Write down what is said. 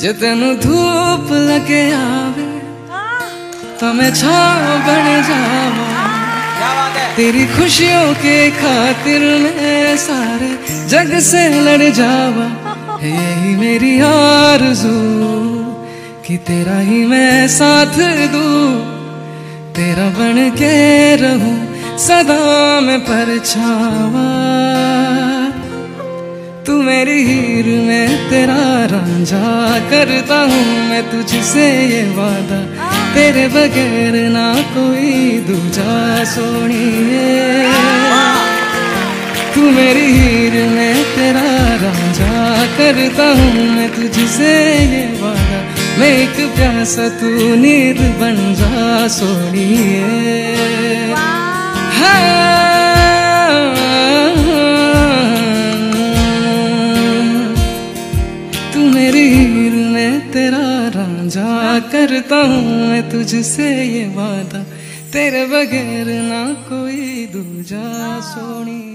ਜੇ ਤੈਨੂੰ ਧੂਪ ਲਗੇ ਆਵੇ ਤਾਂ ਮੈਂ ਛਾਂ ਬਣ ਜਾਵਾਂ तेरी खुशियों के खातिर मैं सारे जग से लड़ जावा है यही मेरी आरज़ू कि तेरा ही मैं साथ दूं तेरा बन के रहूं सदा मैं परछावा तू मेरी हीर में तेरा रांझा करता हूँ मैं तुझसे ये वादा। तेरे बगैर ना कोई दूजा सोनी तू मेरी हीर में तेरा रांझा करता हूँ मैं तुझसे ये वादा। मैं एक प्यासा तू नींद बन जा सोनिए। रांझा करता हूँ तुझसे ये वादा। तेरे बगैर ना कोई दूजा सोनी।